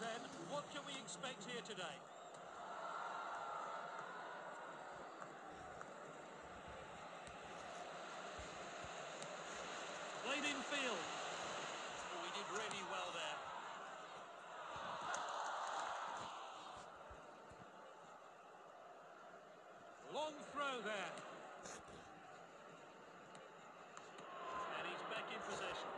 then, what can we expect here today? Played in field. Oh, he did really well there. Long throw there. And he's back in possession.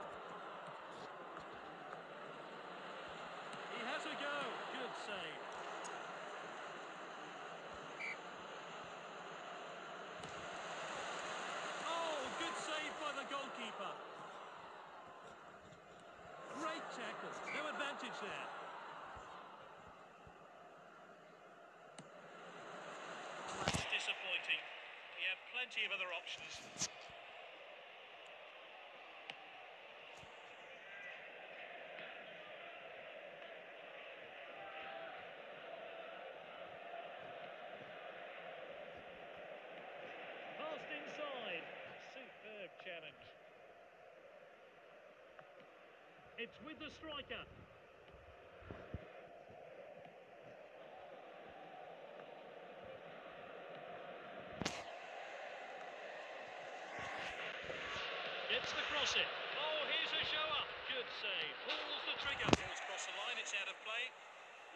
He has a go. Good save. Oh, good save by the goalkeeper. Great tackle. No advantage. That's disappointing. He had plenty of other options. Inside. Superb challenge. It's with the striker. Gets the cross in. Oh, here's a show-up. Good save. Pulls the trigger. Ball's crossed the line. It's out of play.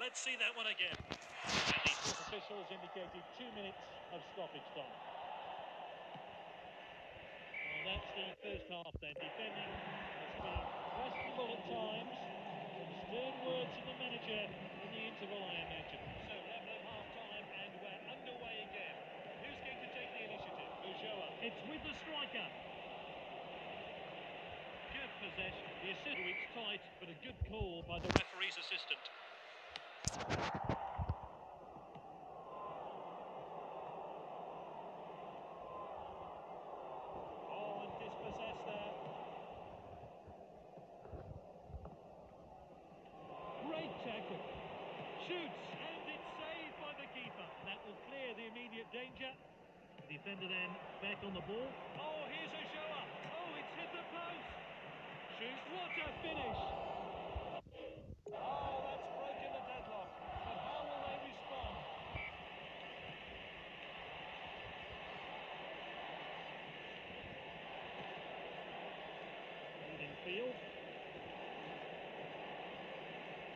Let's see that one again. And the fourth officials indicated two minutes of stoppage time. Well, that's the first half then. Defending has been questionable at times. Some stern words from the manager in the interval, I imagine. So, level at half-time and we're underway again. Who's going to take the initiative? Ulloa. It's with the striker. Good possession. The assist, oh, it's tight, but a good call by the referee's assistant. Oh, and dispossessed there. Great tackle. Shoots, and it's saved by the keeper. That will clear the immediate danger. The defender then back on the ball. Oh, here's a shower. Oh, it's hit the post. Shoots, what a finish. Ah, oh, that's broken the deadlock. But how will they respond? Holding field.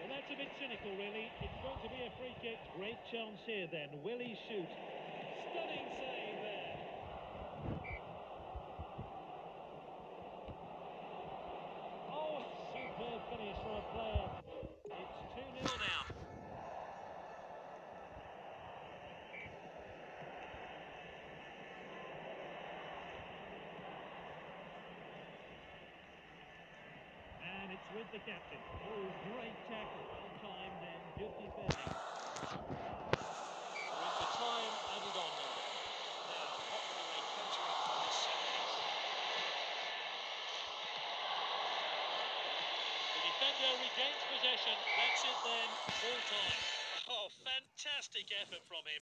Well, that's a bit cynical, really. It's going to be a free kick. Great chance here, then. Will he shoot? Stunning save there. Oh, superb finish for a player. It's 2 0 now. And it's with the captain. Oh, great tackle. Well timed and good defending. With the time added on now. Now, what will they conjure up from this set? The defender regains possession. That's it then. Full time. Oh, fantastic effort from him.